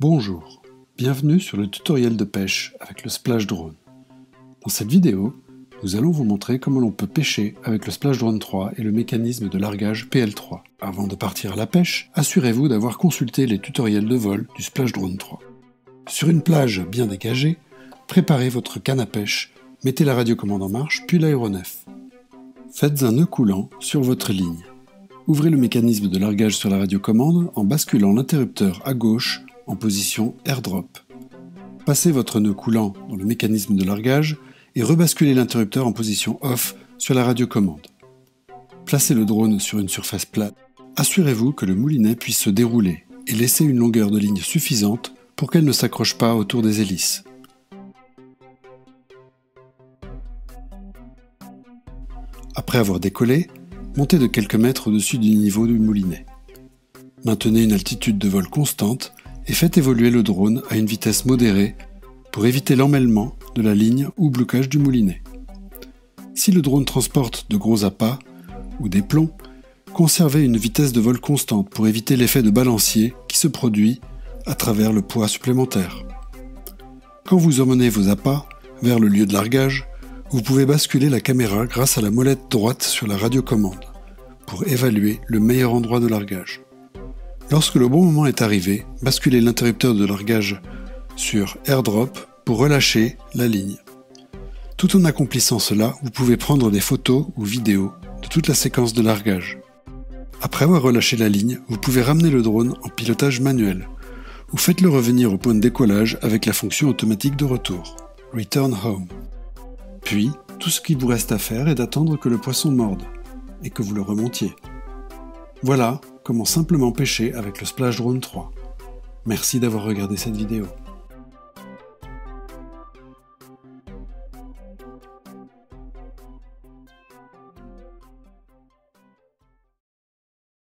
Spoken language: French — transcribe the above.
Bonjour, bienvenue sur le tutoriel de pêche avec le Splash Drone. Dans cette vidéo, nous allons vous montrer comment l'on peut pêcher avec le Splash Drone 3 et le mécanisme de largage PL3. Avant de partir à la pêche, assurez-vous d'avoir consulté les tutoriels de vol du Splash Drone 3. Sur une plage bien dégagée, préparez votre canne à pêche, mettez la radiocommande en marche, puis l'aéronef. Faites un nœud coulant sur votre ligne. Ouvrez le mécanisme de largage sur la radiocommande en basculant l'interrupteur à gauche en position airdrop. Passez votre nœud coulant dans le mécanisme de largage et rebasculez l'interrupteur en position off sur la radiocommande. Placez le drone sur une surface plate. Assurez-vous que le moulinet puisse se dérouler et laissez une longueur de ligne suffisante pour qu'elle ne s'accroche pas autour des hélices. Après avoir décollé, montez de quelques mètres au-dessus du niveau du moulinet. Maintenez une altitude de vol constante et faites évoluer le drone à une vitesse modérée pour éviter l'emmêlement de la ligne ou blocage du moulinet. Si le drone transporte de gros appâts ou des plombs, conservez une vitesse de vol constante pour éviter l'effet de balancier qui se produit à travers le poids supplémentaire. Quand vous emmenez vos appâts vers le lieu de largage, vous pouvez basculer la caméra grâce à la molette droite sur la radiocommande pour évaluer le meilleur endroit de largage. Lorsque le bon moment est arrivé, basculez l'interrupteur de largage sur AirDrop pour relâcher la ligne. Tout en accomplissant cela, vous pouvez prendre des photos ou vidéos de toute la séquence de largage. Après avoir relâché la ligne, vous pouvez ramener le drone en pilotage manuel ou faites-le revenir au point de décollage avec la fonction automatique de retour, Return Home. Puis, tout ce qui vous reste à faire est d'attendre que le poisson morde et que vous le remontiez. Voilà, comment simplement pêcher avec le Splash Drone 3. Merci d'avoir regardé cette vidéo.